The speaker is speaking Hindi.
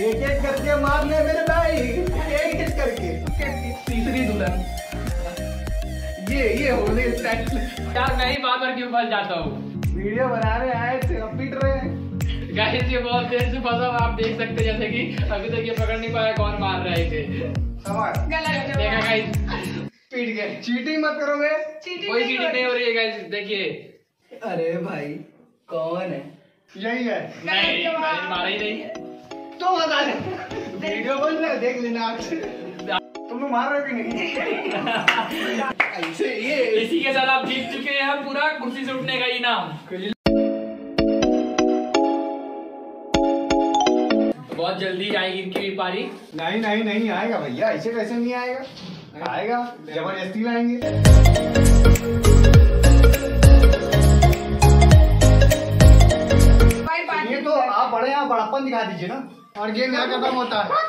एक एक करके मार ले मेरे भाई। एक एक करके। तीसरी दुल्हन ये ये होली स्टाइल यार मैं ही बार बार क्यों फंस जाता हूँ? वीडियो बनाने आए थे अब पीट रहे हैं। गाइस ये बहुत देर से फंसा हुआ आप देख सकते हैं जैसे कि अभी तक ये पकड़ नहीं पाया कौन मार रहा है इसे। देखा गाइस पीट गए। चीटिंग मत करोगे कोई चीटिंग नहीं हो रही है गाइस देखिए। अरे भाई कौन है? यही है। नहीं मैंने मारा ही नहीं। तो बता दे। वीडियो बन रहा है देख लेना आज। तुम मार रहे हो कि नहीं? ऐसे ये इसी के साथ आप जीत चुके हैं पूरा कुर्सी से उठने का इनाम तो बहुत जल्दी आएगी इनकी भी पारी। नहीं नहीं नहीं आएगा भैया ऐसे कैसे नहीं आएगा? आएगा ज़बरदस्ती लाएँगे। ये तो आप बड़े यहाँ बड़ापन दिखा दीजिए ना। और गेम यहाँ खत्म होता है।